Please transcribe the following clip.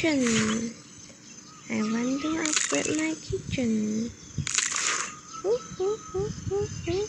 kitchen. I want to upgrade my kitchen. Ooh, ooh, ooh.